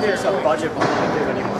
There's a budget, but we don't give anymore.